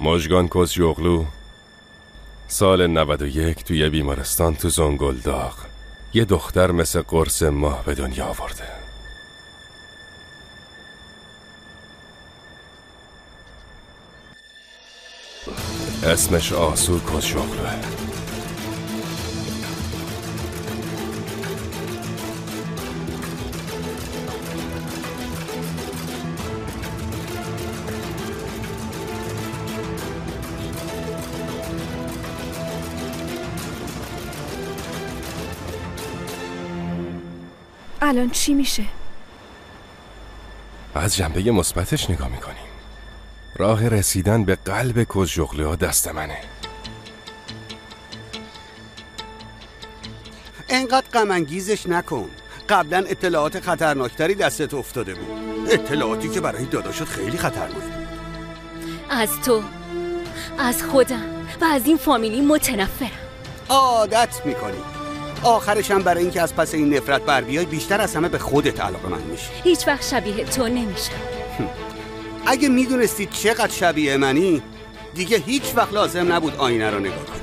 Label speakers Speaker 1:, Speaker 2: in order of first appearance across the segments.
Speaker 1: مجگان یغلو سال 91 توی بیمارستان تو زنگلداغ. یه دختر مثل قرص ماه به دنیا آورده. اسمش آسو کزیوغلوه
Speaker 2: الان چی میشه؟
Speaker 1: از جنبه مثبتش نگاه می‌کنیم راه رسیدن به قلب کزجغلی ها دست منه.
Speaker 3: انقدر غمانگیزش نکن. قبلا اطلاعات خطرناکتری دستت افتاده بود. اطلاعاتی که برای داداشت خیلی خطرناک بود.
Speaker 4: از تو از خودم و از این فامیلی متنفرم.
Speaker 3: عادت می‌کنی. آخرش هم برای اینکه از پس این نفرت بر بیای بیشتر از همه به خودت علاقه من میشه
Speaker 4: هیچ وقت شبیه تو نمیشم.
Speaker 3: اگه می‌دونستی چقدر شبیه منی دیگه هیچ وقت لازم نبود آینه رو نگاه کنی.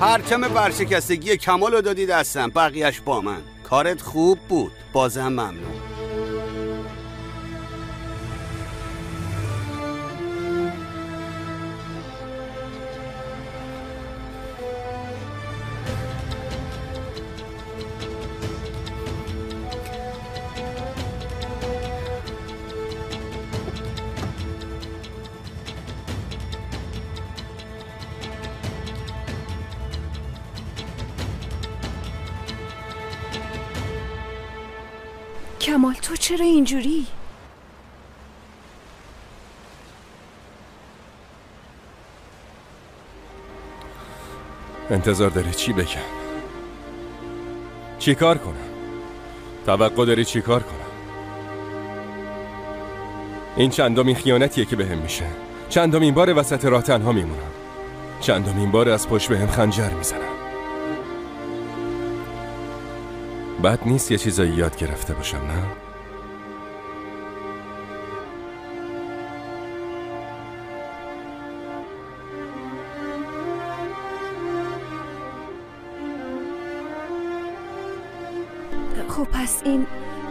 Speaker 3: پرچم برشکستگی کمال رو دادی دستم. بقیهش با من. کارت خوب بود. بازم ممنون.
Speaker 2: کمال تو چرا اینجوری؟
Speaker 1: انتظار داری چی بگم؟ چی کار کنم؟ توقع داری چی کار کنم؟ این چندمین خیانتیه که بهم میشه. چندمین بار وسط راه تنها میمونم. چندمین بار از پشت بهم خنجر می‌زنم. بد نیست یه چیزایی یاد گرفته باشم نه؟
Speaker 2: خب پس این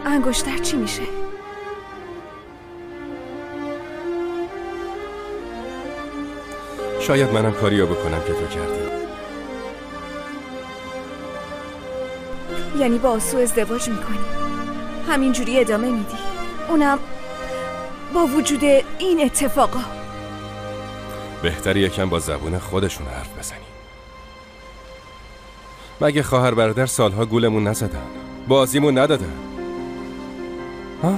Speaker 2: انگشتر چی میشه؟
Speaker 1: شاید منم کاریو بکنم که تو کردی
Speaker 2: یعنی با آسو ازدواج می‌کنی. همینجوری ادامه میدی. اونم با وجود این اتفاقا.
Speaker 1: بهتر یکم با زبون خودشون حرف بزنی. مگه خواهر برادر سالها گولمون نزدن؟ بازیمون ندادن. ها؟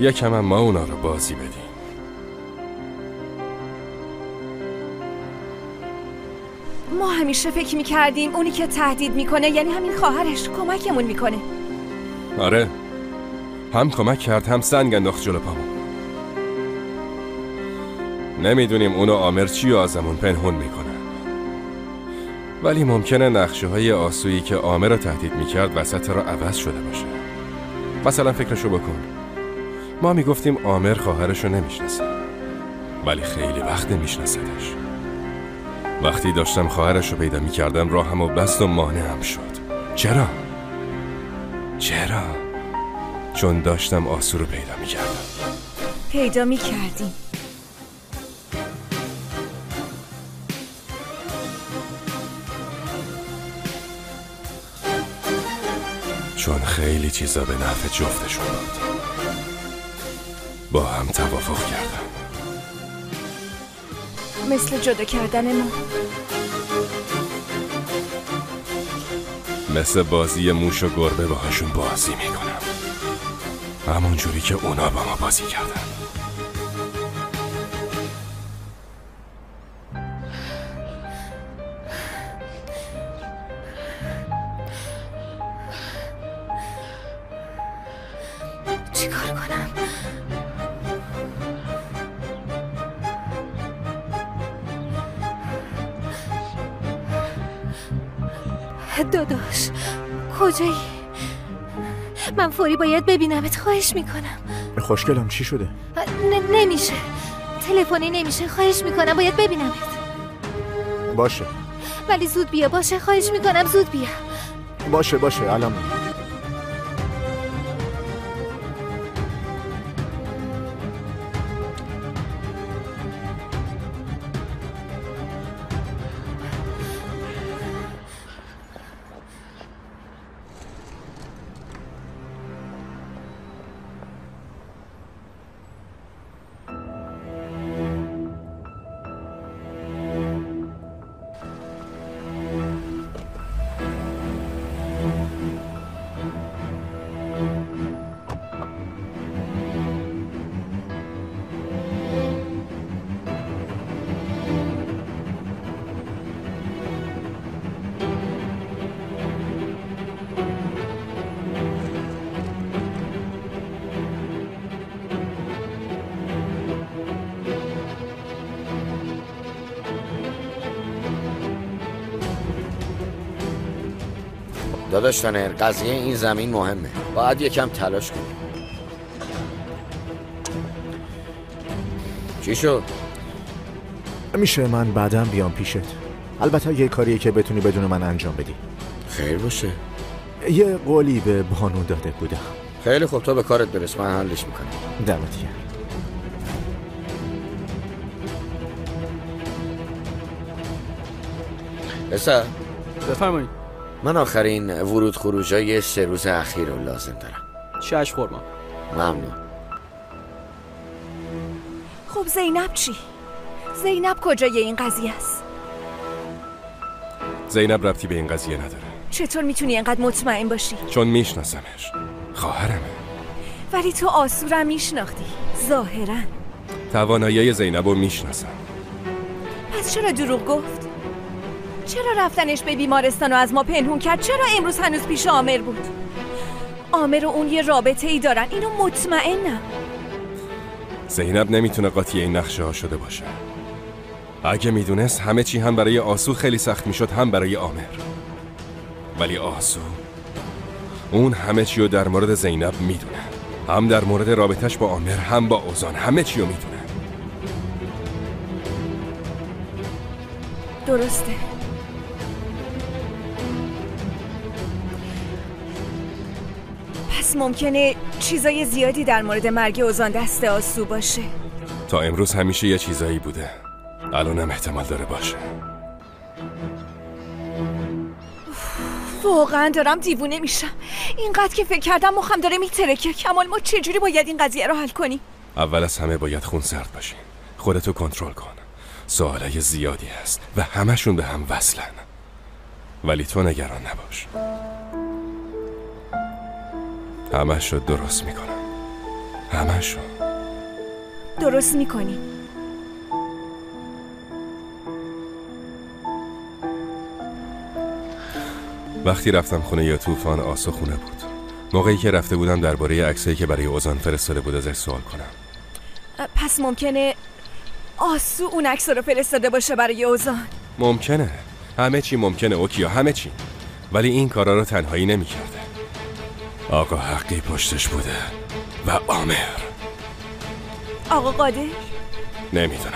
Speaker 1: یکم هم ما اونا رو بازی بدیم.
Speaker 2: ما همیشه فکر می‌کردیم اونی که تهدید می‌کنه یعنی همین خواهرش کمکمون می‌کنه.
Speaker 1: آره. هم کمک کرد هم سنگ انداخت جلو پامون. نمی‌دونیم اونو آمر چی و ازمون پنهون می‌کنه. ولی ممکنه نقشه های آسویی که آمر رو تهدید می‌کرد وسط را عوض شده باشه. مثلا فکرشو بکن. ما می‌گفتیم آمر خواهرشو نمی‌شناسه. ولی خیلی وقت میشناسدش. وقتی داشتم خواهرش رو پیدا می کردم راهم و بست و مانع هم شد. چرا؟ چرا؟ چون داشتم آسو رو پیدا می کردم
Speaker 2: پیدا می کردیم
Speaker 1: چون خیلی چیزا به نفع جفتشون بود. با هم توافق کردم.
Speaker 2: مثل جدا کردن ما.
Speaker 1: مثل بازی موش و گربه باهاشون بازی می‌کنم. همون جوری که اونا با ما بازی کردن.
Speaker 4: باید ببینمت. خواهش می‌کنم.
Speaker 5: خوشگلم چی شده؟
Speaker 4: نمیشه. تلفنی نمیشه. خواهش می‌کنم. باید ببینمت.
Speaker 5: باشه.
Speaker 4: ولی زود بیا. باشه. خواهش می‌کنم. زود بیا.
Speaker 5: باشه باشه. الان
Speaker 6: داداش تنر قضیه این زمین مهمه. باید یکم تلاش کنیم. چی شد؟
Speaker 5: میشه من بعدم بیام پیشت. البته یه کاریه که بتونی بدون من انجام بدی.
Speaker 6: خیر باشه.
Speaker 5: یه قولی به بانو داده بودم.
Speaker 6: خیلی خوب تو به کارت برس من حلش می‌کنم.
Speaker 5: دمت گرم.
Speaker 6: پسر.
Speaker 7: بفرمایید.
Speaker 6: من آخرین ورود خروجای سه روز اخیر رو لازم دارم.
Speaker 7: چشم قربان
Speaker 6: ممنون.
Speaker 2: خب زینب چی؟ زینب کجای این قضیه است؟
Speaker 1: زینب ربطی به این قضیه نداره.
Speaker 2: چطور می‌تونی اینقدر مطمئن باشی؟
Speaker 1: چون میشناسمش. خواهرمه.
Speaker 2: ولی تو آسورم میشناختی. ظاهرا.
Speaker 1: توانایی زینب رو می‌شناسم.
Speaker 2: پس چرا دروغ گفت؟ چرا رفتنش به بیمارستان و از ما پنهون کرد؟ چرا امروز هنوز پیش آمر بود؟ آمر و اون یه رابطه ای دارن. اینو مطمئنم.
Speaker 1: زینب نمی‌تونه قاطی این نقشه ها شده باشه. اگه می‌دونست همه چی هم برای آسو خیلی سخت می‌شد هم برای آمر. ولی آسو اون همه چی رو در مورد زینب می‌دونه. هم در مورد رابطش با آمر هم با اوزان. همه چی رو می‌دونه.
Speaker 2: درسته. پس ممکنه چیزای زیادی در مورد مرگ اوزان دست آسو باشه.
Speaker 1: تا امروز همیشه یه چیزایی بوده. الانم احتمال داره باشه.
Speaker 2: واقعا دارم دیوونه میشم. اینقدر که فکر کردم مخم داره میترکه. کمال ما چجوری باید این قضیه رو حل کنیم
Speaker 1: اول از همه باید خون سرد باشین خودتو کنترل کن. سوالای زیادی هست و همشون به هم وصلن. ولی تو نگران نباش. همش رو درست می‌کنم. همش رو.
Speaker 2: درست می‌کنیم
Speaker 1: وقتی رفتم خونه یا طوفان آسو خونه بود. موقعی که رفته بودم درباره عکسایی که برای اوزان فرستاده بود ازش سوال کنم.
Speaker 2: پس ممکنه آسو اون عکس رو فرستاده باشه برای اوزان؟
Speaker 1: ممکنه. همه چی ممکنه اوکیا همه چی. ولی این کارا رو تنهایی نمی‌کرده. آقا حقی پشتش بوده و آمر.
Speaker 2: آقا قادر؟
Speaker 1: نمی‌دونم.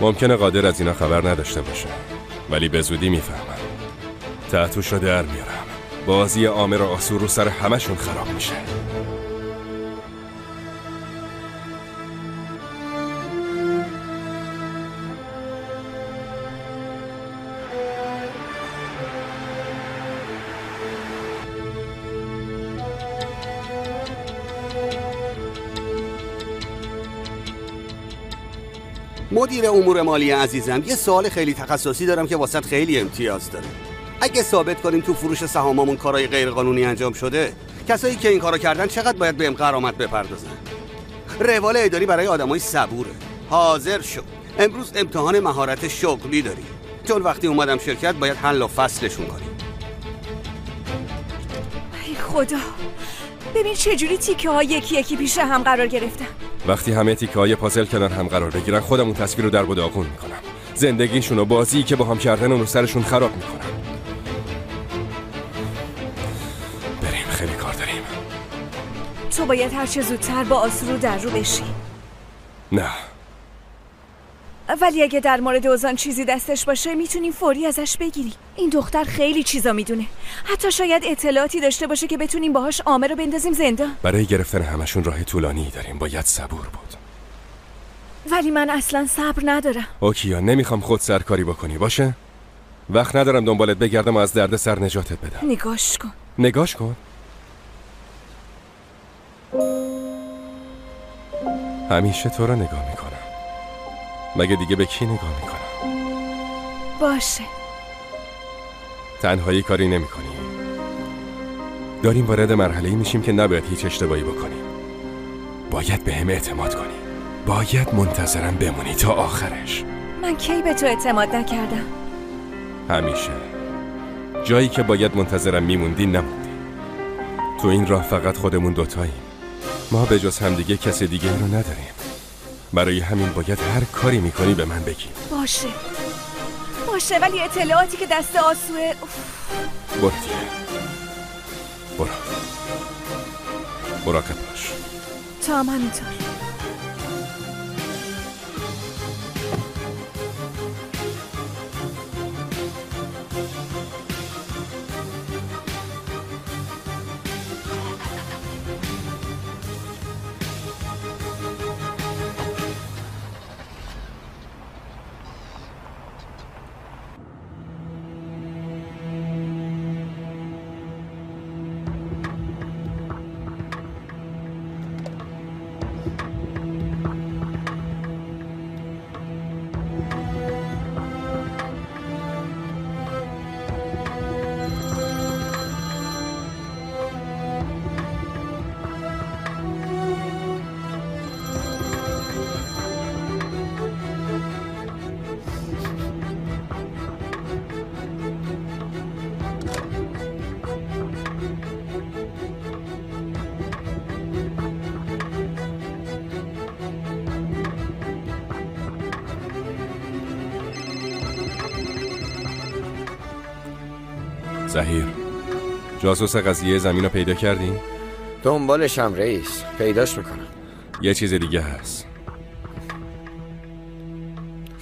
Speaker 1: ممکنه قادر از اینا خبر نداشته باشه ولی به زودی می‌فهمم. تحتوش رو در میارم. بازی آمر و آسور رو سر همشون خراب میشه.
Speaker 3: مدیر امور مالی عزیزم یه سوال خیلی تخصصی دارم که واسط خیلی امتیاز داره. اگه ثابت کنیم تو فروش سهاممون کارهای غیرقانونی انجام شده کسایی که این کارو کردن چقدر باید بهم قرامت بپردازن؟ روال اداری برای آدمای صبوره. حاضر شو. امروز امتحان مهارت شغلی داری. چون وقتی اومدم شرکت باید حل و فصلشون کنیم
Speaker 2: ای خدا. ببین چجوری تیکه ها یکی یکی پیش هم قرار گرفتن.
Speaker 1: وقتی همه تیکه های پازل کنار هم قرار بگیرن خودم اون تصویر رو در و داغون می‌کنم. زندگیشون و بازی که با هم کردن اون رو سرشون خراب می‌کنم بریم خیلی کار داریم.
Speaker 2: تو باید هر چه زودتر با آسرو در رو بشی
Speaker 1: نه.
Speaker 2: ولی اگه در مورد اوزان چیزی دستش باشه می‌تونیم فوری ازش بگیری این دختر خیلی چیزا می‌دونه. حتی شاید اطلاعاتی داشته باشه که بتونیم باهاش آمه رو بندازیم زندان
Speaker 1: برای گرفتن همشون راه طولانی داریم. باید صبور بود.
Speaker 2: ولی من اصلا صبر ندارم.
Speaker 1: اوکیا نمی‌خوام خود سرکاری بکنی. باشه؟ وقت ندارم دنبالت بگردم و از درد سر نجاتت بدم.
Speaker 2: نگاش کن.
Speaker 1: نگاش کن؟ همیشه تو رو نگاه می‌کنم. مگه دیگه به کی نگاه می‌کنم؟
Speaker 2: باشه.
Speaker 1: تنهایی کاری نمی‌کنی. داریم وارد مرحله ای میشیم که نباید هیچ اشتباهی بکنیم. باید به هم اعتماد کنی. باید منتظرم بمونی تا آخرش.
Speaker 2: من کی به تو اعتماد نکردم؟
Speaker 1: همیشه. جایی که باید منتظرم میموندی نموندی. تو این راه فقط خودمون دوتاییم. ما به جز همدیگه کس دیگه رو نداریم. برای همین باید هر کاری می‌کنی به من بگی.
Speaker 2: باشه. باشه ولی اطلاعاتی که دست آسوه.
Speaker 1: برو دیگه. برو. مراقب باش.
Speaker 2: تو هم همینطور.
Speaker 1: زهیر جاسوس قضیه زمین رو پیدا کردین؟
Speaker 6: دنبالشم رئیس پیداش می‌کنم.
Speaker 1: یه چیز دیگه هست.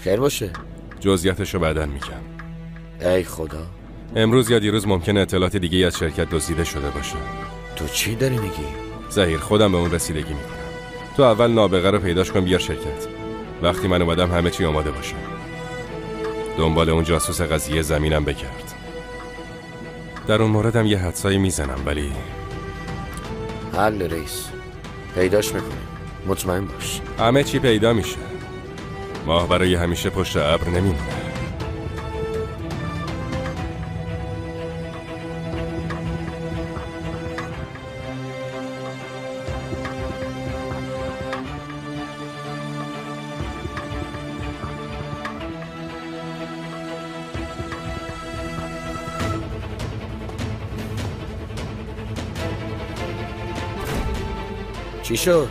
Speaker 6: خیر باشه.
Speaker 1: جزئیاتش رو بعدا میگم.
Speaker 6: ای خدا.
Speaker 1: امروز یا دیروز ممکنه اطلاعات دیگه از شرکت دزدیده شده باشه.
Speaker 6: تو چی داری میگی؟
Speaker 1: زهیر خودم به اون رسیدگی می‌کنم. تو اول نابغه رو پیداش کن بیار شرکت. وقتی من اومدم همه چی آماده باشه. دنبال اون جاسوس قضیه زمینم بکرد در اون موردم یه حدسایی می‌زنم ولی
Speaker 6: حل رئیس. پیداش می‌کنیم. مطمئن باش.
Speaker 1: همه چی پیدا میشه. ماه برای همیشه پشت ابر نمیمونه.
Speaker 6: چی شد؟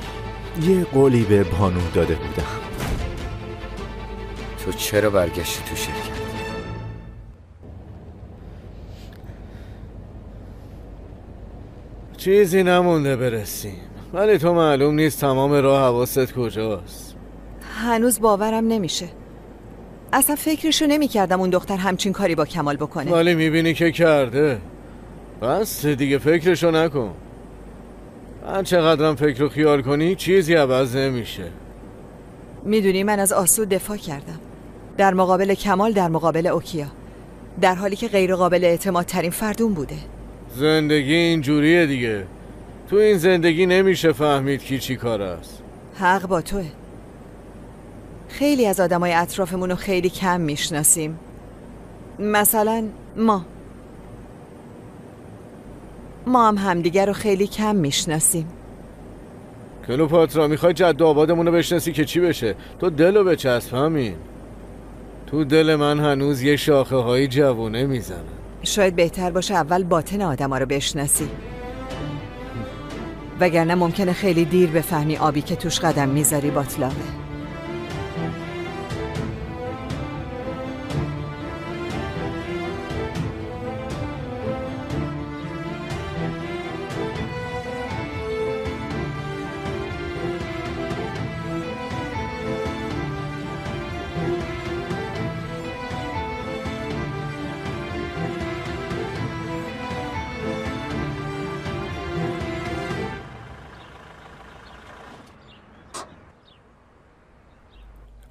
Speaker 5: یه قولی به بانو داده بودم.
Speaker 6: تو چرا برگشتی تو شرکت؟
Speaker 8: چیزی نمونده برسیم. ولی تو معلوم نیست تمام راه حواست کجاست.
Speaker 9: هنوز باورم نمیشه. اصلا فکرشو نمی‌کردم اون دختر همچین کاری با کمال بکنه.
Speaker 8: ولی می‌بینی که کرده. بس دیگه فکرشو نکن. هر چقدرم فکر و خیال کنی چیزی عوض نمیشه.
Speaker 9: می‌دونی من از آسو دفاع کردم. در مقابل کمال در مقابل اوکیا. در حالی که غیر قابل اعتماد ترین فردون بوده.
Speaker 8: زندگی اینجوریه دیگه. تو این زندگی نمیشه فهمید کی چی کار است.
Speaker 9: حق با توه. خیلی از آدمای اطرافمون رو خیلی کم می‌شناسیم. مثلا ما. ما هم همدیگر رو خیلی کم می‌شناسیم.
Speaker 8: کلوپاترا می‌خوای جد آبادمون رو بشناسی که چی بشه؟ تو دلو بچسب همین. تو دل من هنوز یه شاخه های جوونه می‌زنه
Speaker 9: شاید بهتر باشه اول باطن آدما رو بشناسی. وگرنه ممکنه خیلی دیر بفهمی آبی که توش قدم می‌ذاری باطلاقه.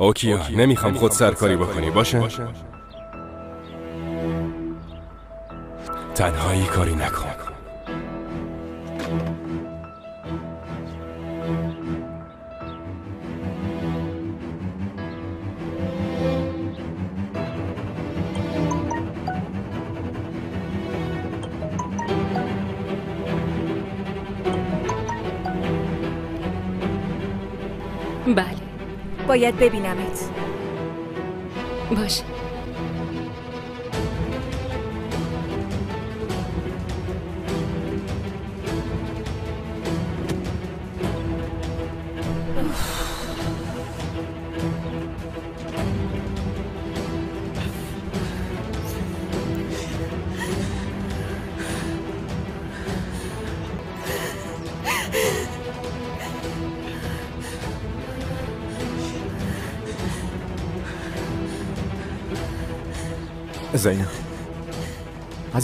Speaker 1: اوکیا نمی‌خوام خود سرکاری بکنی باشه. تنهایی کاری نکن.
Speaker 4: بله.
Speaker 10: باید ببینمت.
Speaker 4: باشه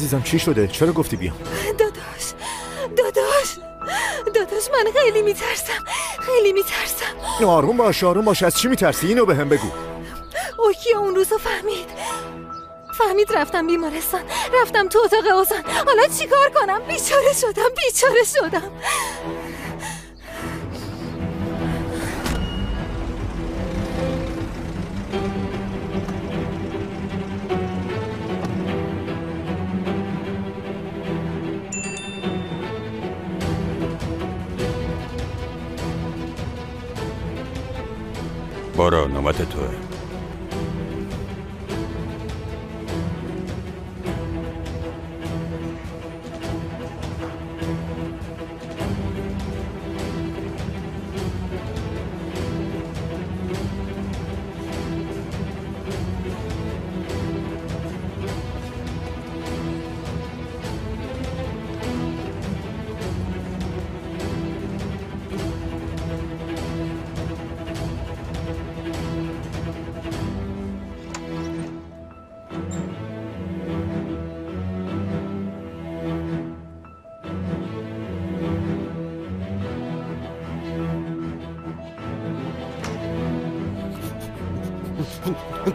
Speaker 5: عزیزم چی شده؟ چرا گفتی بیام؟
Speaker 10: داداش داداش داداش من خیلی میترسم خیلی میترسم.
Speaker 5: آروم باش آروم باش. از چی میترسی؟ اینو به هم بگو
Speaker 10: اوکیا اون روزو فهمید؟ فهمید رفتم بیمارستان رفتم تو اتاق اوزان. حالا چیکار کنم؟ بیچاره شدم بیچاره شدم.
Speaker 11: برو نوبت توه.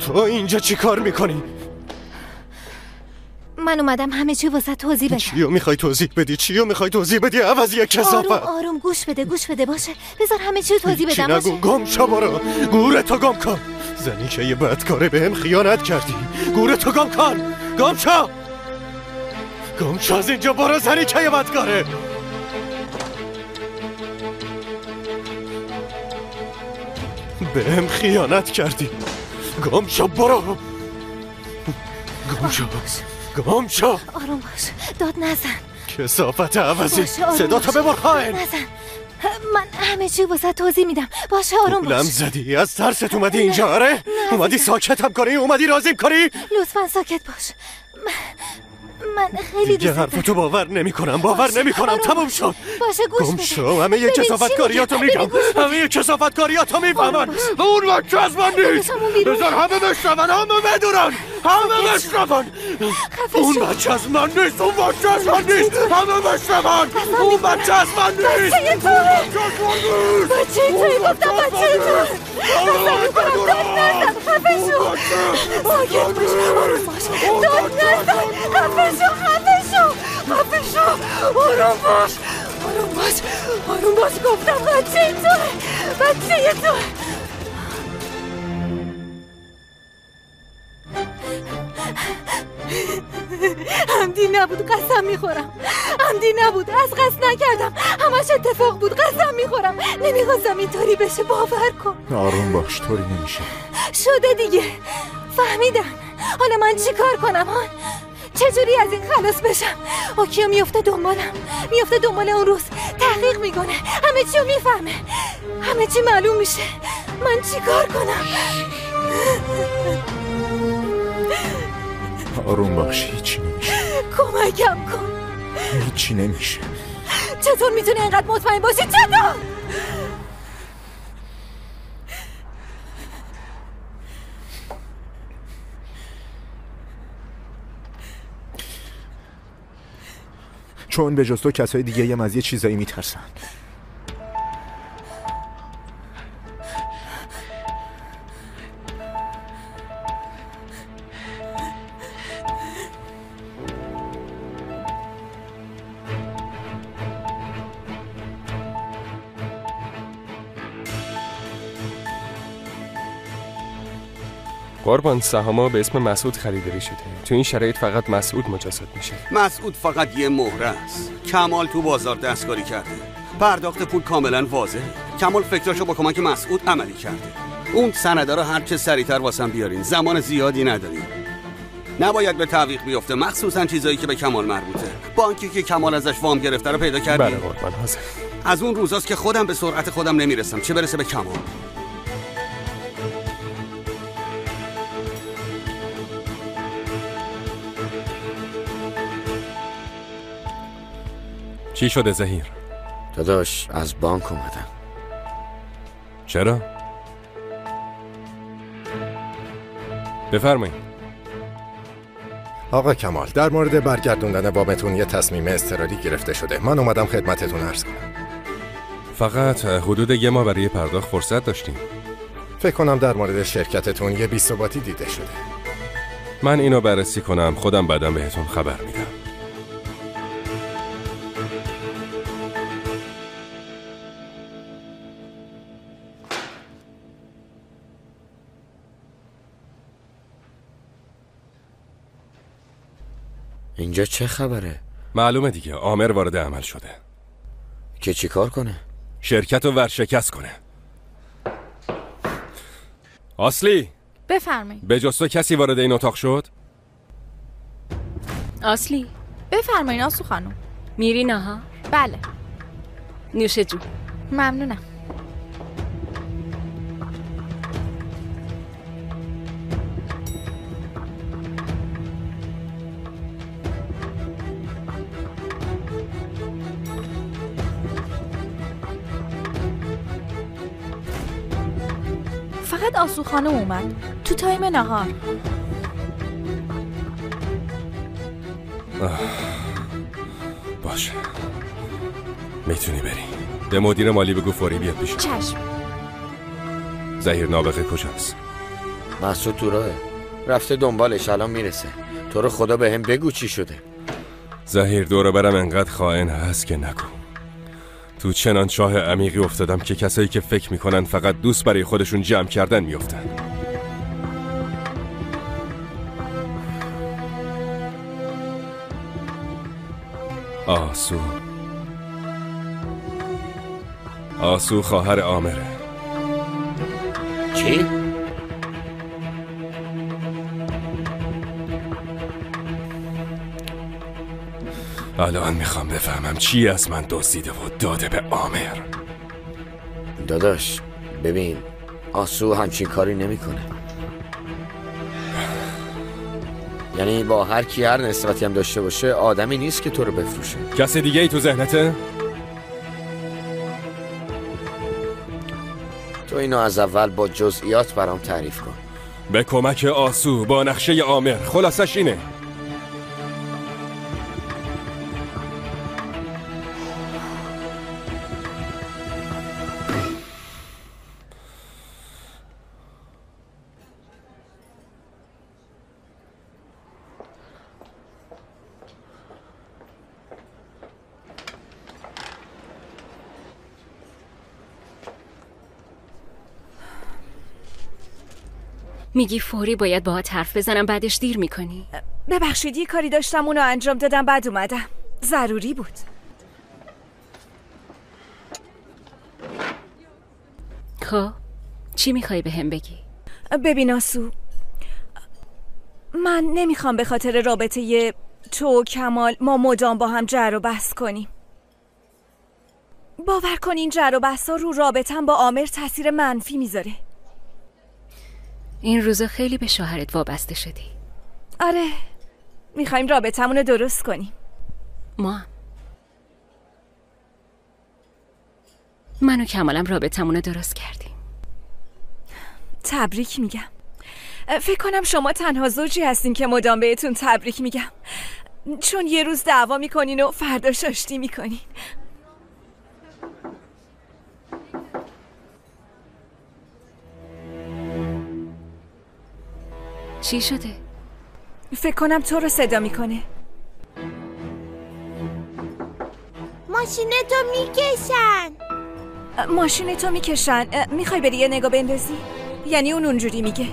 Speaker 12: تو اینجا چی کار می‌کنی؟
Speaker 10: من اومدم همه چی واسه توضیح بدم.
Speaker 12: چیو می‌خوای توضیح بدی؟ چیو می‌خوای توضیح بدی؟ عوض یک کسافت.
Speaker 10: آروم آروم گوش بده گوش بده باشه. بذار همه چی توضیح بدم
Speaker 12: نگو
Speaker 10: باشه.
Speaker 12: گم شو برو. گورتو گم کن. زنی که یه بدکاره به هم خیانت کردی. گورتو گم کن. گم شو. گم شو از اینجا برو زنی که یه بدکاره. به هم خیانت کردی. گم شو برو گم شو گم شو
Speaker 10: آروم باش داد نزن
Speaker 12: کسافت عوضی صدا
Speaker 10: باش.
Speaker 12: ببر خواهن
Speaker 10: نزن من همه چی واسه توضیح میدم باشه آروم باش
Speaker 12: زدی از ترست اومدی اینجا آره اومدی ساکتم کنی اومدی رازیم کنی
Speaker 10: لطفا ساکت باش من, خیلی
Speaker 12: دیگه
Speaker 10: دوست
Speaker 12: حرفتو باور نمی کنم باور نمی کنم تموم. شد.
Speaker 10: باشه گوش
Speaker 12: گم شو. همه یه کسافت کاریاتو
Speaker 10: میگم.
Speaker 12: همه یه کسافت کاریاتو
Speaker 10: باش.
Speaker 12: و اون بچه از من نیست. بذار همه بشنون همه بدونن. همه بشنون. اون. بچه از من نیست اون بچه از من نیست. همه بشنون. اون بچه از من نیست.
Speaker 10: بچه توی گفتم
Speaker 12: از
Speaker 10: بچه. نزن خفه شو. ساکت باش. آروم باش. داد نزن خفه شو. خفه شو خفه شو آروم باش آروم باش آروم باش. گفتم بچه توه بچه توه. عمدی نبود قسم می‌خورم. عمدی نبود از قصد نکردم. همش اتفاق بود قسم می‌خورم. نمی‌خواستم اینطوری بشه باور کن.
Speaker 5: آروم باش طوری نمیشه.
Speaker 10: شده دیگه. فهمیدن. حالا من چی کار کنم ها؟ چجوری از این خلاص بشم؟ اوکیا میفته دنبالم. میفته دنبال اون روز. تحقیق می‌کنه. همه چی رو می‌فهمه. همه چی معلوم میشه. من چی کار کنم؟
Speaker 5: آروم باش هیچی نمیشه.
Speaker 10: کمکم کن.
Speaker 5: هیچی نمیشه.
Speaker 10: چطور می‌تونی اینقدر مطمئن باشی؟ چطور؟
Speaker 5: چون به جز تو کسای دیگه هم از یه چیزایی میترسن.
Speaker 1: قربان سهاما به اسم مسعود خریداری شده. تو این شرایط فقط مسعود مجازات میشه.
Speaker 3: مسعود فقط یه مهره است. کمال تو بازار دستکاری کرده. پرداخت پول کاملا واضحه. کمال فکراشو با کمک مسعود عملی کرده. اون سنده رو هر چه سریعتر واسم بیارین. زمان زیادی نداریم. نباید به تعویق بیفته. مخصوصا چیزایی که به کمال مربوطه. بانکی که کمال ازش وام گرفته رو پیدا کردی
Speaker 1: بله قربان حاضر.
Speaker 3: از اون روزاست که خودم به سرعت خودم نمی‌رسم. چه برسه به کمال؟
Speaker 1: چی شده زهیر؟
Speaker 6: داداش از بانک اومدم.
Speaker 1: چرا؟ بفرمایید.
Speaker 13: آقا کمال در مورد برگردوندن وامتون یه تصمیم اضطراری گرفته شده. من اومدم خدمتتون عرض کنم.
Speaker 1: فقط حدود یه ماه برای پرداخت فرصت داشتیم.
Speaker 13: فکر کنم در مورد شرکتتون یه بیثباتی دیده شده.
Speaker 1: من اینو بررسی کنم خودم بعدم بهتون خبر میدم.
Speaker 6: اینجا چه خبره؟
Speaker 1: معلومه دیگه آمر وارد عمل شده.
Speaker 6: که چی کار کنه؟
Speaker 1: شرکت رو ورشکست کنه. اصلی
Speaker 14: بفرمایید.
Speaker 1: به جز تو کسی وارد این اتاق شد؟
Speaker 4: اصلی
Speaker 14: بفرمایید آسو خانم.
Speaker 4: میری نها
Speaker 14: بله.
Speaker 4: نوش جون
Speaker 14: ممنونم. آسو خانم اومد. تو تایم نهار.
Speaker 1: باشه. می‌تونی بری. به مدیر مالی بگو فوری بیاد پیش.
Speaker 14: چشم.
Speaker 1: زهیر نابغه کجاست؟
Speaker 6: مسعود تو راهه. رفته دنبالش الان می‌رسه. تو رو خدا به هم بگو چی شده.
Speaker 1: زهیر دور برم انقدر خائن هست که نگو. تو چنان چاه عمیقی افتادم که کسایی که فکر می‌کنن فقط دوست برای خودشون جمع کردن میافتن. آسو. آسو خواهر آمره
Speaker 6: چی؟
Speaker 1: الان می‌خوام بفهمم چی از من دزدیده و داده به آمر.
Speaker 6: داداش ببین آسو همچین کاری نمی‌کنه. یعنی با هر کی هر نسبتی هم داشته باشه آدمی نیست که تو رو بفروشه.
Speaker 1: کسی دیگه ای تو ذهنته؟
Speaker 6: تو اینو از اول با جزئیات برام تعریف کن.
Speaker 1: به کمک آسو با نقشه آمر خلاصش اینه.
Speaker 4: میگی فوری باید باهات حرف بزنم بعدش دیر می‌کنی.
Speaker 2: ببخشید یه کاری داشتم اونو انجام دادم بعد اومدم. ضروری بود.
Speaker 4: خب چی می‌خوای به هم بگی؟
Speaker 2: ببین آسو من نمی‌خوام به خاطر رابطه یه تو و کمال ما مدام با هم جر و بحث کنیم. باور کن این جر و بحث ها رو رابطم با آمر تاثیر منفی می‌ذاره.
Speaker 4: این روزا خیلی به شوهرت وابسته شدی.
Speaker 2: آره می‌خوایم رابطمون رو درست کنیم.
Speaker 4: ما. من و کمالم رابطمون رو درست کردیم
Speaker 2: تبریک میگم. فکر کنم شما تنها زوجی هستین که مدام بهتون تبریک میگم. چون یه روز دعوا می‌کنین و فردا شاشتی می‌کنین.
Speaker 4: چی شده؟
Speaker 2: فکر کنم تو رو صدا می‌کنه
Speaker 15: ماشین تو می‌کشن
Speaker 2: ماشین تو می‌کشن می‌خوای بری یه نگاه بندازی؟ یعنی اون اونجوری میگه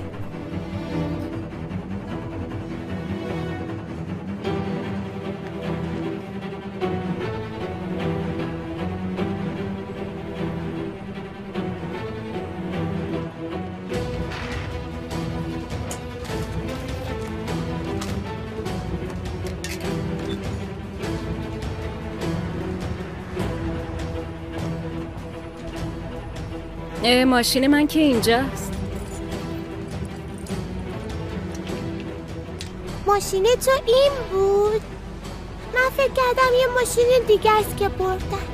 Speaker 4: ماشین من که اینجاست
Speaker 15: ماشین تو این بود من فکر کردم یه ماشین دیگه است که بردن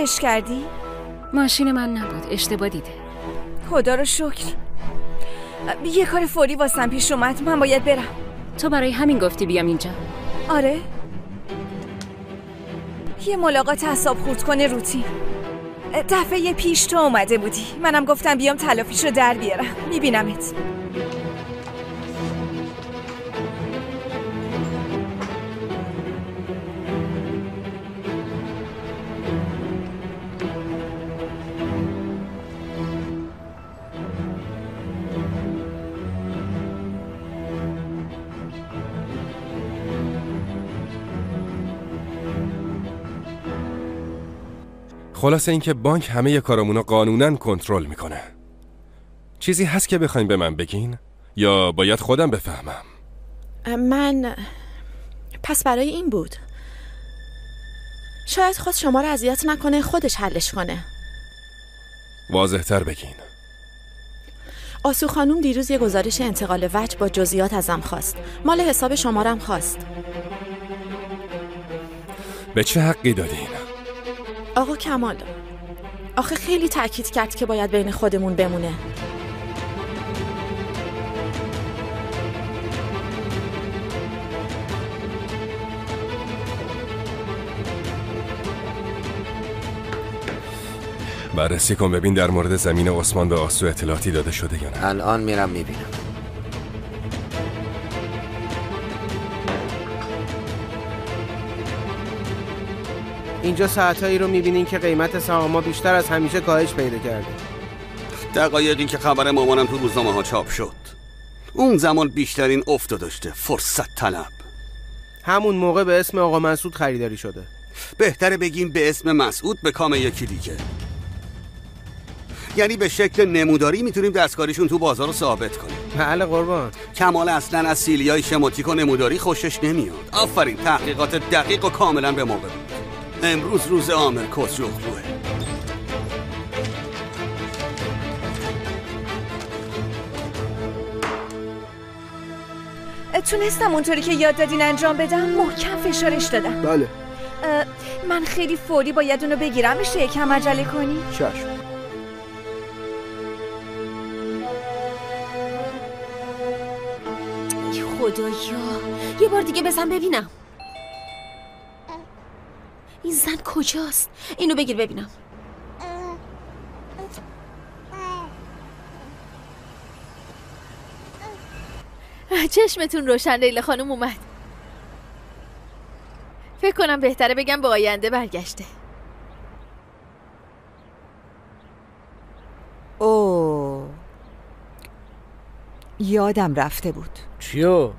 Speaker 2: حلش کردی؟
Speaker 4: ماشین من نبود اشتباه دیده.
Speaker 2: خدا رو شکر. یه کار فوری واسم پیش اومد من باید برم.
Speaker 4: تو برای همین گفتی بیام اینجا.
Speaker 2: آره. یه ملاقات حساب خورد کنه روتین دفعه پیش تو اومده بودی. منم گفتم بیام تلافیش رو در بیارم. میبینمت.
Speaker 1: خلاصه اینکه بانک همه کارامونو قانونا کنترل می‌کنه. چیزی هست که بخواین به من بگین؟ یا باید خودم بفهمم؟
Speaker 16: من پس برای این بود. شاید خود شما رو اذیت نکنه خودش حلش کنه.
Speaker 1: واضح تر بگین.
Speaker 16: آسو خانوم دیروز یه گزارش انتقال وجه با جزئیات ازم خواست. مال حساب شمارم خواست.
Speaker 1: به چه حقی دادین؟
Speaker 16: آقا کمال آخه خیلی تاکید کرد که باید بین خودمون بمونه.
Speaker 1: بررسی کن ببین در مورد زمین عثمان به آسو اطلاعاتی داده شده یا نه.
Speaker 6: الان میرم می‌بینم.
Speaker 17: اینجا ساعتهایی رو می‌بینین که قیمت سهاما بیشتر از همیشه کاهش پیدا کرده.
Speaker 3: دقایقی که خبر مامانم تو روزنامه ها چاپ شد. اون زمان بیشترین افت داشته. فرصت طلب.
Speaker 17: همون موقع به اسم آقا مسعود خریداری شده.
Speaker 3: بهتره بگیم به اسم مسعود به کام یکی دیگه. یعنی به شکل نموداری می‌تونیم دستکاریشون تو بازار رو ثابت کنیم.
Speaker 17: بله قربان.
Speaker 3: کمال اصلا از سیلیای شماتیک و نموداری خوشش نمیاد. آفرین تحقیقات دقیق و کاملا به موقع بود امروز روز آمر کسروخلوه
Speaker 2: تونستم اونطوری که یاد دادین انجام بدم؟ محکم فشارش دادم.
Speaker 5: بله.
Speaker 2: من خیلی فوری باید اونو بگیرم. میشه یکم عجله کنی؟
Speaker 5: چشم.
Speaker 15: خدایا. یه بار دیگه بزن ببینم.
Speaker 14: این زن کجاست؟ اینو بگیر ببینم.
Speaker 2: چشمتون روشن لیلا خانم اومد. فکر کنم بهتره بگم به آینده برگشته.
Speaker 9: او یادم رفته بود.
Speaker 8: چیو؟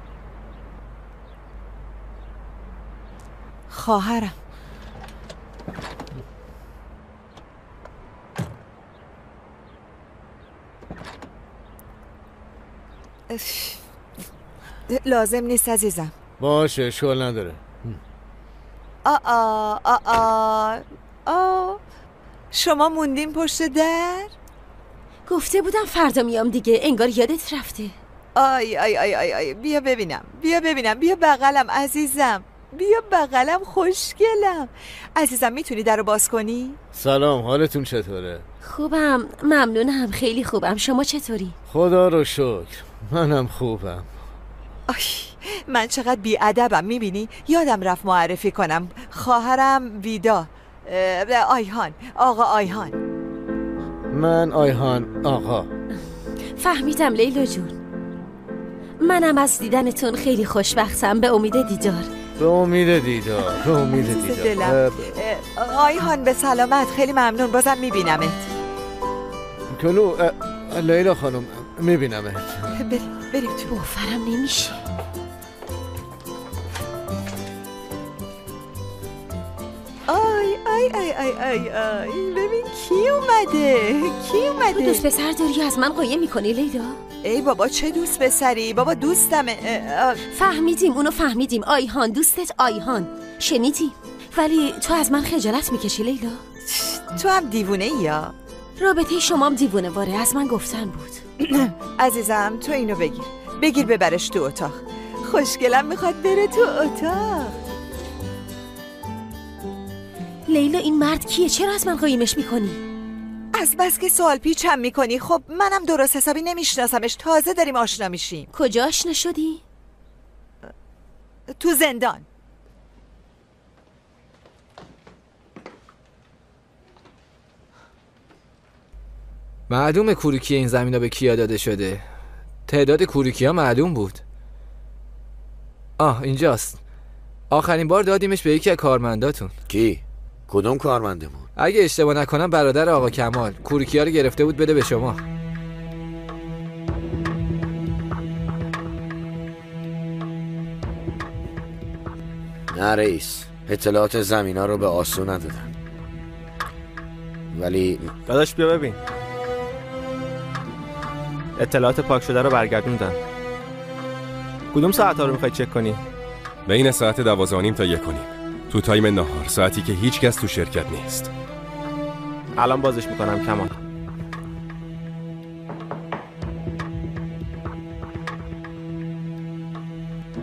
Speaker 9: خواهرم. لازم نیست عزیزم.
Speaker 8: باشه اشکال نداره.
Speaker 9: آ آ آ آ آ. شما موندین پشت در؟
Speaker 14: گفته بودم فردا میام دیگه. انگار یادت رفته.
Speaker 9: آی آی آی آی آی. بیا ببینم. بیا ببینم. بیا بغلم عزیزم. بیا بغلم خوشگلم. عزیزم می‌تونی در رو باز کنی؟
Speaker 8: سلام حالتون چطوره؟
Speaker 14: خوبم. ممنونم. خیلی خوبم. شما چطوری؟
Speaker 8: خدا رو شکر. منم خوبم.
Speaker 9: آی من چقدر بی‌ادبم می‌بینی؟ یادم رفت معرفی کنم. خواهرم ویدا. آیهان آقا آیهان.
Speaker 8: من آیهان آقا.
Speaker 14: فهمیدم لیلا جون. منم از دیدنتون خیلی خوشبختم. به امید دیدار.
Speaker 8: به امید دیدار به امید دیدار.
Speaker 9: آیهان به سلامت. خیلی ممنون. بازم میبینمت.
Speaker 8: کلو لیلا خانم میبینمت.
Speaker 9: بریم بریم تو
Speaker 14: باورم نمیشه
Speaker 9: آی آی آی آی آی آی ببین کی اومده کی
Speaker 14: تو
Speaker 9: اومده
Speaker 14: دوست پسر داری از من قایم می‌کنی لیلا؟
Speaker 9: ای بابا چه دوست پسری بابا دوستمه اه، اه،
Speaker 14: فهمیدیم اونو فهمیدیم آیهان دوستت آیهان شنیدیم ولی تو از من خجالت می‌کشی لیلا
Speaker 9: تو هم دیوونه یا
Speaker 14: رابطه شمام دیوونه واره از من گفتن بود
Speaker 9: عزیزم تو اینو بگیر. بگیر ببرش تو اتاق. خوشگلم می‌خواد بره تو اتاق.
Speaker 14: لیلا این مرد کیه؟ چرا از من قایمش می‌کنی؟
Speaker 9: از بس که سوال پیچم می‌کنی. خب منم درست حسابی نمیشناسمش. تازه داریم آشنا میشیم.
Speaker 14: کجا آشنا شدی؟
Speaker 9: تو زندان.
Speaker 18: معلوم کوروکی این زمین به کیا داده شده. تعداد کوروکی ها معلوم بود. آه اینجاست. آخرین بار دادیمش به یکی از کارمنداتون.
Speaker 6: کی؟ کدوم کارمندمون؟
Speaker 18: اگه اشتباه نکنم برادر آقا کمال. کوروکی ها رو گرفته بود بده به شما.
Speaker 6: نه رئیس اطلاعات زمین ها رو به آسو ندادن. ولی
Speaker 19: داداش بیا ببین. اطلاعات پاک شده رو برگردوندن کدوم ساعت ها رو می‌خوای چک کنی؟
Speaker 1: بین ساعت دوازده و نیم تا یک تو تایم نهار ساعتی که هیچ کس تو شرکت نیست.
Speaker 19: الان بازش می‌کنم کمان.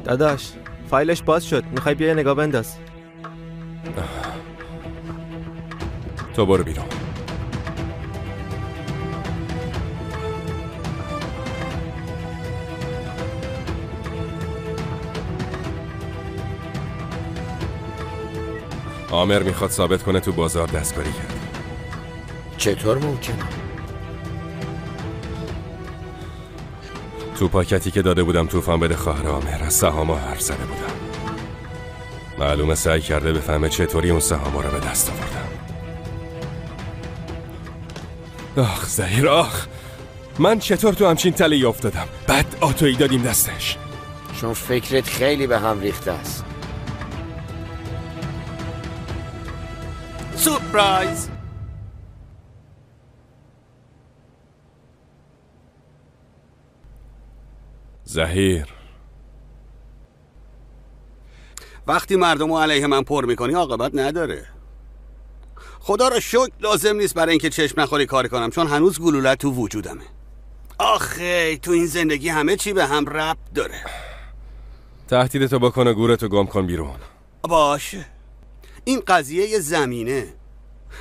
Speaker 19: داداش فایلش باز شد. می‌خوای بیا نگاه بنداز.
Speaker 1: تو برو بیرون. آمر می‌خواد ثابت کنه تو بازار دستکاری کرد.
Speaker 6: چطور ممکنه؟
Speaker 1: تو پاکتی که داده بودم طوفان بده خواهر آمر از سهاما حرف زده بودم. معلومه سعی کرده بفهمه چطوری اون سهاما رو به دست آوردم. آخ زهیر آخ! من چطور تو همچین تله افتادم؟ بعد آتویی دادیم دستش.
Speaker 6: چون فکرت خیلی به هم ریخته است.
Speaker 3: سورپرایز
Speaker 1: زهیر.
Speaker 3: وقتی مردم رو علیه من پر می‌کنی عاقبت نداره. خدا را شکر لازم نیست برای اینکه چشم نخوری کار کنم چون هنوز گلولت تو وجودمه. آخه تو این زندگی همه چی به هم ربط داره.
Speaker 1: تهدیدتو بکن و گورتو گم کن بیرون.
Speaker 3: باشه. این قضیه یه زمینه.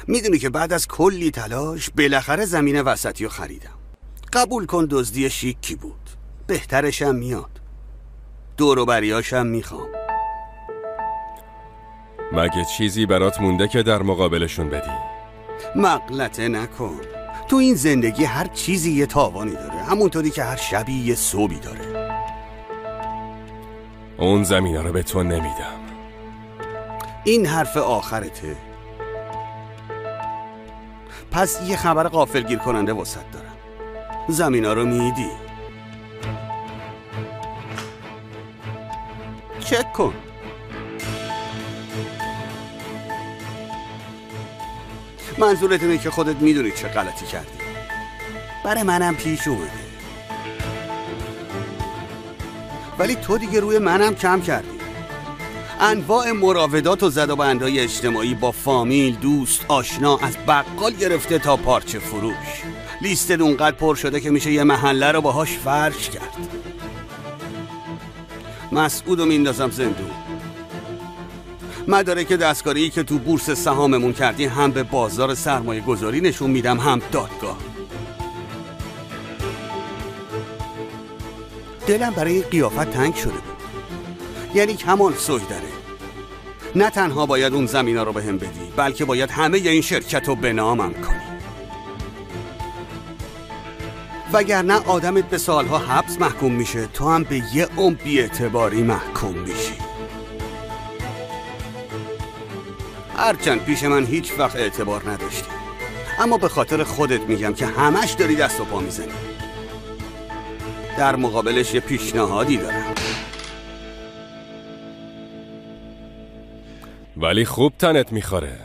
Speaker 3: می‌دونی که بعد از کلی تلاش بالاخره زمین وسطی رو خریدم. قبول کن دزدی شیکی بود. بهترشم میاد. دوروبریاشم می‌خوام.
Speaker 1: مگه چیزی برات مونده که در مقابلشون بدی؟
Speaker 3: مغلطه نکن. تو این زندگی هر چیزی یه تاوانی داره. همونطوری که هر شبی یه صوبی داره.
Speaker 1: اون زمین رو به تو نمیدم.
Speaker 3: این حرف آخرته. پس یه خبر غافلگیر کننده وسط دارم. زمینا رو میدی؟ چک کن. منظورت اینه که خودت می‌دونی چه غلطی کردی. برای منم پیش اومده. ولی تو دیگه روی منم کم کردی. انواع مراودات و زد و بندهای اجتماعی با فامیل، دوست، آشنا از بقال گرفته تا پارچه فروش. لیست اونقدر پر شده که میشه یه محله رو باهاش فرش کرد. مسعود رو میندازم زندون. مدارک دستکاری که تو بورس سهاممون کردی هم به بازار سرمایه گذاری نشون میدم هم دادگاه. دلم برای قیافت تنگ شده بود. یعنی کمان سوی داره. نه تنها باید اون زمینا رو به هم بدی بلکه باید همه این شرکت رو به نامم کنی. وگرنه آدمت به سالها حبس محکوم میشه تو هم به یه عمر بیاعتباری محکوم میشی. هرچند پیش من هیچ وقت اعتبار نداشتی. اما به خاطر خودت میگم که همش داری دست و پا می‌زنی. در مقابلش یه پیشنهادی دارم.
Speaker 1: ولی خوب تنت می‌خوره.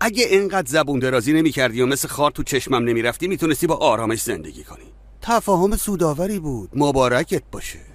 Speaker 3: اگه اینقدر زبون درازی نمی کردی و مثل خار تو چشمم نمی‌رفتی می‌تونستی با آرامش زندگی کنی. تفاهم سوداوری بود. مبارکت باشه.